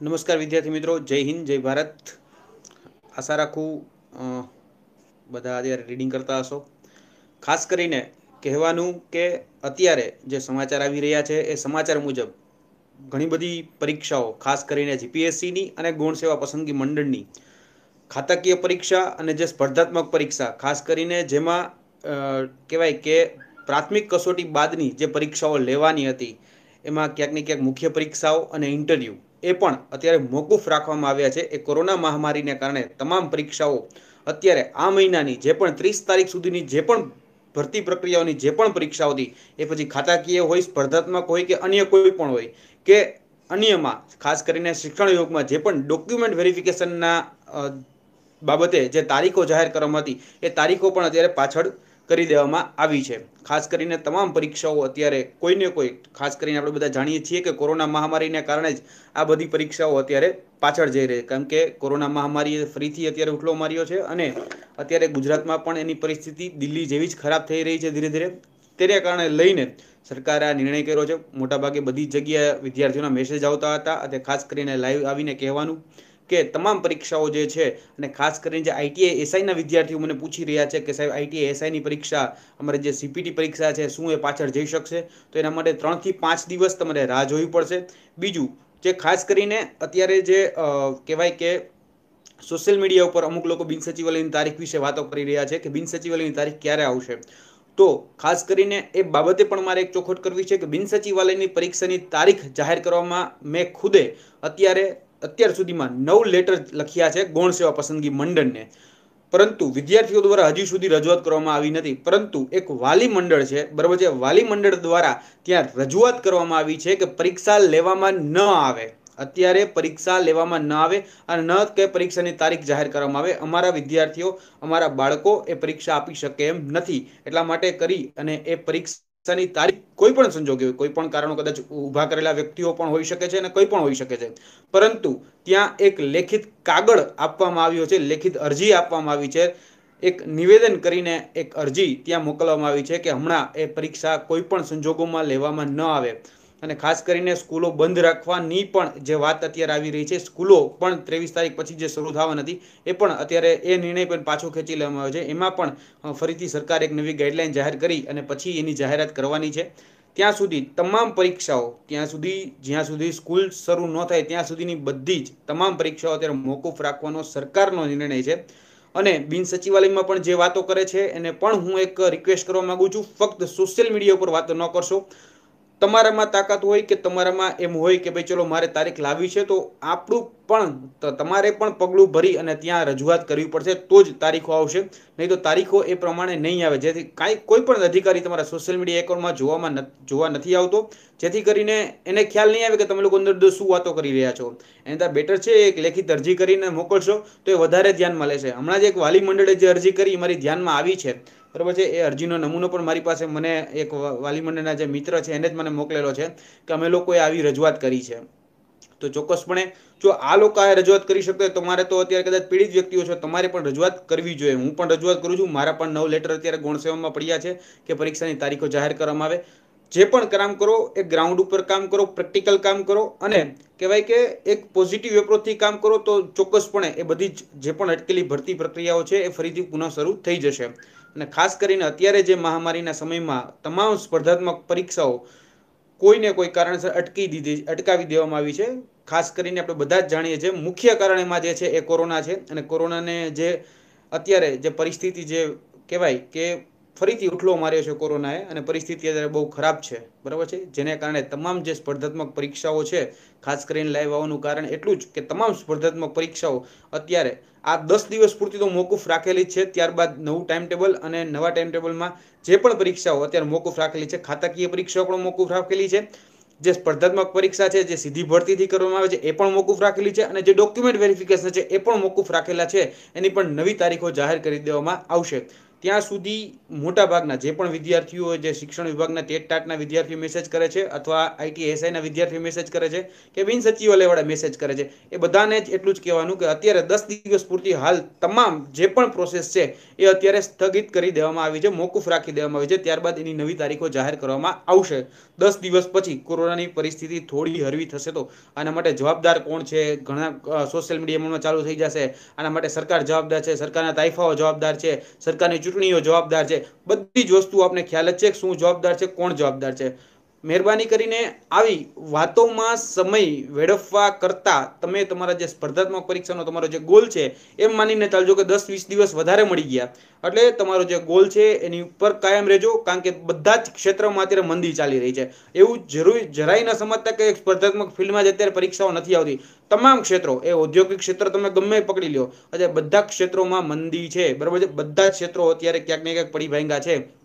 નમસ્કાર વિદ્યાર્થી મિત્રો, જય હિન્દ, જય ભારત. આશા રાખું બધા અત્યારે રીડિંગ કરતા હશો. ખાસ કરીને કહેવાનું કે અત્યારે જે સમાચાર આવી રહ્યા છે, એ સમાચાર મુજબ ઘણી બધી પરીક્ષાઓ, ખાસ કરીને જીપીએસસીની અને ગૌણ સેવા પસંદગી મંડળની ખાતાકીય પરીક્ષા અને જે સ્પર્ધાત્મક પરીક્ષા, ખાસ કરીને જેમાં કહેવાય કે પ્રાથમિક કસોટી બાદની જે પરીક્ષાઓ લેવાની હતી એમાં ક્યાંક ને ક્યાંક મુખ્ય પરીક્ષાઓ અને ઇન્ટરવ્યૂ એ પણ અત્યારે મોકૂફ રાખવામાં આવ્યા છે. એ કોરોના મહામારીને કારણે તમામ પરીક્ષાઓ અત્યારે આ મહિનાની જે પણ ત્રીસ તારીખ સુધીની જે પણ ભરતી પ્રક્રિયાઓની જે પણ પરીક્ષાઓ હતી, એ પછી ખાતાકીય હોય, સ્પર્ધાત્મક હોય કે અન્ય કોઈ પણ હોય કે અન્યમાં, ખાસ કરીને શિક્ષણ યોગમાં જે પણ ડોક્યુમેન્ટ વેરિફિકેશનના બાબતે જે તારીખો જાહેર કરવામાં હતી, એ તારીખો પણ અત્યારે પાછળ કરી દેવામાં આવી છે. ખાસ કરીને તમામ પરીક્ષાઓ અત્યારે કોઈને કોઈ, ખાસ કરીને આપણે બધા જાણીએ છીએ કે કોરોના મહામારીને કારણે જ આ બધી પરીક્ષાઓ અત્યારે પાછળ જઈ રહી કારણ કે કોરોના મહામારીએ ફરીથી અત્યારે ઉઠલો માર્યો છે અને અત્યારે ગુજરાતમાં પણ એની પરિસ્થિતિ દિલ્હી જેવી જ ખરાબ થઈ રહી છે ધીરે ધીરે. તેને કારણે લઈને સરકારે આ નિર્ણય કર્યો છે. મોટાભાગે બધી જગ્યાએ વિદ્યાર્થીઓના મેસેજ આવતા હતા. અને ખાસ કરીને લાઈવ આવીને કહેવાનું કે તમામ પરીક્ષાઓ જે છે, અને ખાસ કરીને જે આઈટીઆઈ એસઆઈના વિદ્યાર્થીઓ મને પૂછી રહ્યા છે કે સાહેબ આઈટીઆઈ એસઆઈની પરીક્ષા, અમારે જે સીપીટી પરીક્ષા છે, શું એ પાછળ જઈ શકશે? તો એના માટે ત્રણથી પાંચ દિવસ તમારે રાહ જોવી પડશે. બીજું, જે ખાસ કરીને અત્યારે જે કહેવાય કે સોશિયલ મીડિયા ઉપર અમુક લોકો બિન સચિવાલયની તારીખ વિશે વાતો કરી રહ્યા છે કે બિન સચિવાલયની તારીખ ક્યારે આવશે? તો ખાસ કરીને એ બાબતે પણ મારે એક ચોખવટ કરવી છે કે બિન સચિવાલયની પરીક્ષાની તારીખ જાહેર કરવામાં મેં ખુદે અત્યારે અત્યાર સુધીમાં નવ લેટર લખ્યા છે ગૌણ સેવા પસંદગી મંડળને. પરંતુ વિદ્યાર્થીઓ દ્વારા હજી સુધી રજૂઆત કરવામાં આવી નથી. પરંતુ એક વાલી મંડળ છે, બરાબર છે? વાલી મંડળ દ્વારા ત્યાં રજૂઆત કરવામાં આવી છે કે પરીક્ષા લેવામાં ન આવે. અત્યારે પરીક્ષા લેવામાં ન આવે અને ન કે પરીક્ષાની તારીખ જાહેર કરવામાં આવે. અમારા વિદ્યાર્થીઓ, અમારા બાળકો એ પરીક્ષા આપી શકે એમ નથી. એટલા માટે કરી અને એ પરીક્ષા ની તારીખ કોઈ પણ સંજોગે, કોઈ પણ કારણો કદાચ ઊભા કરેલા વ્યક્તિઓ પણ હોઈ શકે છે અને કોઈ પણ હોઈ શકે છે. પરંતુ ત્યાં એક લેખિત કાગળ આપવામાં આવ્યો છે, લેખિત અરજી આપવામાં આવી છે. એક નિવેદન કરીને એક અરજી ત્યાં મોકલવામાં આવી છે કે હમણાં એ પરીક્ષા કોઈ પણ સંજોગોમાં લેવામાં ન આવે. અને ખાસ કરીને સ્કૂલો બંધ રાખવાની પણ જે વાત અત્યારે આવી રહી છે, સ્કૂલો પણ ત્રેવીસ તારીખ પછી જે શરૂ થવા નથી એ પણ અત્યારે એ નિર્ણય પણ પાછો ખેંચી લેવામાં આવ્યો છે. એમાં પણ ફરીથી સરકાર એક નવી ગાઈડલાઈન જાહેર કરી અને પછી એની જાહેરાત કરવાની છે. ત્યાં સુધી તમામ પરીક્ષાઓ, ત્યાં સુધી, જ્યાં સુધી સ્કૂલ શરૂ ન થાય, ત્યાં સુધીની બધી જ તમામ પરીક્ષાઓ અત્યારે મોકૂફ રાખવાનો સરકારનો નિર્ણય છે. અને બિન સચિવાલયમાં પણ જે વાતો કરે છે, એને પણ હું એક રિક્વેસ્ટ કરવા માગું છું. ફક્ત સોશિયલ મીડિયા ઉપર વાતો ન કરશો. તમારામાં તાકાત હોય કે તમારામાં એમ હોય કે ભાઈ ચલો મારે તારીખ લાવી છે, તો આપણું પણ તમારે પણ પગલું ભરી અને ત્યાં રજૂઆત કરવી પડશે, તો જ તારીખો આવશે. નહીં તો તારીખો એ પ્રમાણે નહીં આવે. જેથી કાંઈ કોઈ પણ અધિકારી તમારા સોશિયલ મીડિયા એકાઉન્ટમાં જોવામાં જોવા નથી આવતો. જેથી કરીને એને ખ્યાલ નહીં આવે કે તમે લોકો અંદર શું વાતો કરી રહ્યા છો. એની ત્યાં બેટર છે એક લેખિત અરજી કરીને મોકલશો, તો એ વધારે ધ્યાનમાં લેશે. હમણાં જ એક વાલી મંડળે જે અરજી કરી મારી ધ્યાનમાં આવી છે. બરાબર છે? એ અરજીનો નમૂનો પણ મારી પાસે મને એક વાલી મંડળના જે મિત્ર છે, એને જ મને મોકલેલો છે કે અમે લોકોએ આવી રજૂઆત કરી છે. તો ચોક્કસપણે જો આ લોકો આ રજૂઆત કરી શકતો તમારે તો અત્યારે કદાચ પીડિત વ્યક્તિઓ છો, તમારે પણ રજૂઆત કરવી જોઈએ. હું પણ રજૂઆત કરું છું. મારા પણ નવ લેટર અત્યારે ગૌણ સેવામાં પડ્યા છે કે પરીક્ષાની તારીખો જાહેર કરવામાં આવે. જે પણ કામ કરો, એ ગ્રાઉન્ડ ઉપર કામ કરો પ્રેક્ટિકલ કામ કરો અને કહેવાય કે એક પોઝિટિવ એપ્રોચથી કામ કરો તો ચોક્કસપણે એ બધી જ જે પણ અટકેલી ભરતી પ્રક્રિયાઓ છે, એ ફરીથી પુનઃ શરૂ થઈ જશે. અને ખાસ કરીને અત્યારે જે મહામારીના સમયમાં તમામ સ્પર્ધાત્મક પરીક્ષાઓ કોઈને કોઈ કારણસર અટકી દીધી, અટકાવી દેવામાં આવી છે. ખાસ કરીને આપણે બધા જ જાણીએ છીએ, મુખ્ય કારણ એમાં જે છે એ કોરોના છે. અને કોરોનાને જે અત્યારે જે પરિસ્થિતિ જે કહેવાય કે ફરીથી ઉઠલો માર્યો છે કોરોનાએ અને પરિસ્થિતિ અત્યારે બહુ ખરાબ છે. બરાબર છે? જેને કારણે તમામ જે સ્પર્ધાત્મક પરીક્ષાઓ છે, ખાસ કરીને લાઈવ આવવાનું કારણ એટલું જ કે તમામ સ્પર્ધાત્મક પરીક્ષાઓ અત્યારે આ દસ દિવસ પૂરતી તો મોકૂફ રાખેલી છે. ત્યારબાદ નવું ટાઈમ ટેબલ અને નવા ટાઈમ ટેબલમાં જે પણ પરીક્ષાઓ અત્યારે મોકૂફ રાખેલી છે, ખાતાકીય પરીક્ષાઓ પણ મોકૂફ રાખેલી છે. જે સ્પર્ધાત્મક પરીક્ષા છે, જે સીધી ભરતીથી કરવામાં આવે છે, એ પણ મોકૂફ રાખેલી છે અને જે ડોક્યુમેન્ટ વેરિફિકેશન છે, એ પણ મોકૂફ રાખેલા છે. એની પણ નવી તારીખો જાહેર કરી દેવામાં આવશે. ત્યાં સુધી મોટાભાગના જે પણ વિદ્યાર્થીઓ જે શિક્ષણ વિભાગના ટેટ ટાટના વિદ્યાર્થીઓ મેસેજ કરે છે અથવા આઈટી એસઆઈના વિદ્યાર્થીઓ મેસેજ કરે છે કે બિન સચિવાલયવાળા મેસેજ કરે છે, એ બધાને જ એટલું જ કહેવાનું કે અત્યારે દસ દિવસ પૂરતી હાલ તમામ જે પણ પ્રોસેસ છે, એ અત્યારે સ્થગિત કરી દેવામાં આવી છે, મોકૂફ રાખી દેવામાં આવી છે, ત્યારબાદ એની નવી તારીખો જાહેર કરવામાં આવશે. દસ દિવસ પછી કોરોનાની પરિસ્થિતિ થોડી હળવી થશે તો આના માટે જવાબદાર કોણ છે? ઘણા સોશિયલ મીડિયામાં ચાલુ થઈ જશે. આના માટે સરકાર જવાબદાર છે, સરકારના તાઇફાઓ જવાબદાર છે, સરકારની ચૂંટણીઓ જવાબદાર છે. બધી જ વસ્તુ આપને ખ્યાલ જ છે શું જવાબદાર છે, કોણ જવાબદાર છે. મહેરબાની કરીને આવી વાતોમાં સમય વેડફવા કરતાં તમે તમારા જે સ્પર્ધાત્મક પરીક્ષાનો તમારો જે ગોલ છે, એમ માનીને ચાલજો કે દસ વીસ દિવસ વધારે મળી ગયા. એટલે તમારો જે ગોલ છે, એની ઉપર કાયમ રહેજો, કારણ કે બધા જ ક્ષેત્રમાં અત્યારે મંદી ચાલી રહી છે. એવું જરૂરી જરાય ન સમજતા કે સ્પર્ધાત્મક ફિલ્ડમાં જ અત્યારે પરીક્ષાઓ નથી આવતી. તમામ ક્ષેત્રો, એ ઔદ્યોગિક ક્ષેત્ર તમે ગમે પકડી લ્યો. અત્યારે બધા ક્ષેત્રોમાં મંદી છે, બરાબર છે? બધા જ ક્ષેત્રો અત્યારે ક્યાંક ને ક્યાંક પડી ભાંગા છે.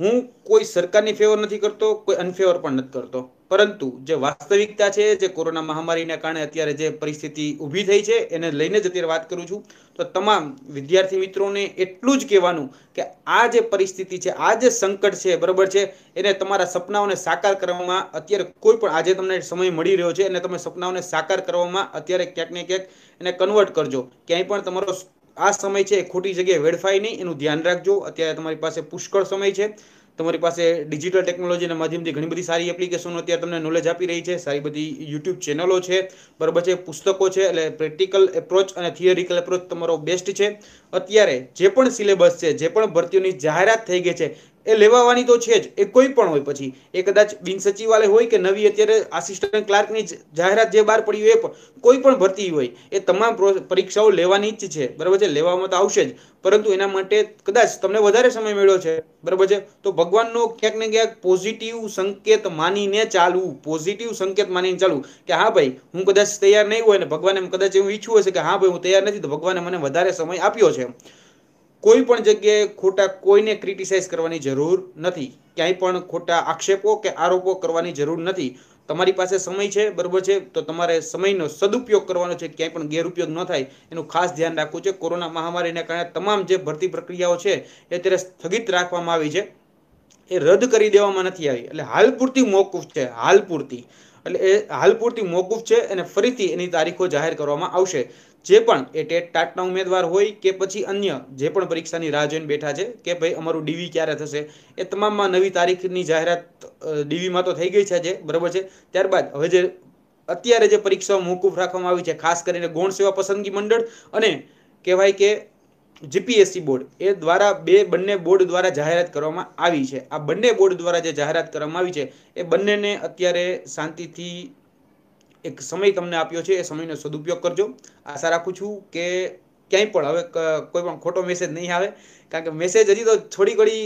હું કોઈ સરકારની ફેવર નથી કરતો, કોઈ અનફેવર પણ નથી કરતો. પરંતુ જે વાસ્તવિકતા છે, જે કોરોના મહામારીના કારણે અત્યારે જે પરિસ્થિતિ ઊભી થઈ છે, એને લઈને જ અત્યારે વાત કરું છું. તો તમામ વિદ્યાર્થી મિત્રોને એટલું જ કહેવાનું કે આ જે પરિસ્થિતિ છે, આ જે સંકટ છે, બરાબર છે, એને તમારા સપનાઓને સાકાર કરવામાં અત્યારે કોઈ પણ આજે તમને સમય મળી રહ્યો છે અને તમે સપનાઓને સાકાર કરવામાં અત્યારે ક્યાંક ને ક્યાંક એને કન્વર્ટ કરજો. ક્યાંય પણ તમારો આ સમય છે, ખોટી જગ્યાએ વેડફાય નહીં, એનું ધ્યાન રાખજો. અત્યારે તમારી પાસે પુષ્કળ સમય છે. તમારી પાસે ડિજિટલ ટેકનોલોજીના માધ્યમથી ઘણી બધી સારી એપ્લિકેશનો અત્યારે તમને નોલેજ આપી રહી છે. સારી બધી યુટ્યુબ ચેનલો છે. બરાબર છે, પુસ્તકો છે, એટલે પ્રેક્ટિકલ એપ્રોચ અને થિયરિકલ એપ્રોચ તમારો બેસ્ટ છે. અત્યારે જે પણ સિલેબસ છે, જે પણ ભરતીઓની જાહેરાત થઈ ગઈ છે, એ લેવાવાની તો છે જ. એ કોઈ પણ હોય પછી. એ કદાચ બિન સચિવાલય હોય કે નવી અત્યારે આસિસ્ટન્ટ ક્લાર્કની જાહેરાત જે બહાર પડી હોય એ પણ, કોઈ પણ ભરતી હોય, એ તમામ પરીક્ષાઓ લેવાની જ છે. બરાબર છે? લેવામાં તો આવશે જ. પરંતુ એના માટે કદાચ તમને વધારે સમય મળ્યો છે. બરાબર છે? તો ભગવાનનો ક્યાંક ને ક્યાંક પોઝિટિવ સંકેત માનીને ચાલવું પોઝિટિવ સંકેત માનીને ચાલવું કે હા ભાઈ, હું કદાચ તૈયાર નહીં હોય ને ભગવાને કદાચ એવું ઈચ્છવું હશે કે હા ભાઈ, હું તૈયાર નથી, તો ભગવાને મને વધારે સમય આપ્યો છે. કોઈ પણ જગ્યાએ ખોટા કોઈને ક્રિટિસાઇઝ કરવાની જરૂર નથી. ક્યાંય પણ ખોટા આક્ષેપો કે આરોપો કરવાની જરૂર નથી. તમારી પાસે સમય છે, બરાબર છે, તો તમારે સમયનો સદુપયોગ કરવાનો છે, ક્યાંય પણ ગેરઉપયોગ ન થાય. એનું ખાસ ધ્યાન રાખવું છે. કોરોના મહામારીને કારણે તમામ જે ભરતી પ્રક્રિયાઓ છે, એ અત્યારે સ્થગિત રાખવામાં આવી છે. એ રદ કરી દેવામાં નથી આવી. એટલે હાલ પૂરતી મોકૂફ છે, હાલ પૂરતી. એટલે એ હાલ પૂરતી મોકૂફ છે, અને ફરીથી એની તારીખો જાહેર કરવામાં આવશે. જે પણ એ ટેટ ટાટના ઉમેદવાર હોય કે પછી અન્ય જે પણ પરીક્ષાની રાહ જોઈને બેઠા છે કે ભાઈ અમારું ડીવી ક્યારે થશે, એ તમામમાં નવી તારીખની જાહેરાત ડીવીમાં તો થઈ ગઈ છે જે બરાબર છે? ત્યારબાદ હવે જે અત્યારે જે પરીક્ષાઓ મોકૂફ રાખવામાં આવી છે, ખાસ કરીને ગૌણ સેવા પસંદગી મંડળ અને કહેવાય કે જીપીએસસી બોર્ડ, એ દ્વારા બે બંને બોર્ડ દ્વારા જાહેરાત કરવામાં આવી છે. આ બંને બોર્ડ દ્વારા જે જાહેરાત કરવામાં આવી છે, એ બંનેને અત્યારે શાંતિથી એક સમય તમને આપ્યો છે, એ સમયનો સદુપયોગ કરજો. આશા રાખું છું કે ક્યાંય પણ હવે કોઈ પણ ખોટો મેસેજ નહીં આવે. કારણ કે મેસેજ હજી તો થોડી ઘડી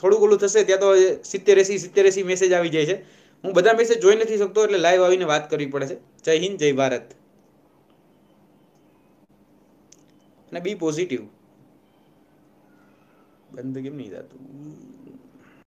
થોડું ઘણું થશે, ત્યાં તો સિત્તેર એસી સિત્તેર એસી મેસેજ આવી જાય છે. હું બધા મેસેજ જોઈ નથી શકતો, એટલે લાઈવ આવીને વાત કરવી પડે છે. જય હિન્દ, જય ભારત. અને બી પોઝિટિવ બંધ કેમ નહીં થતું?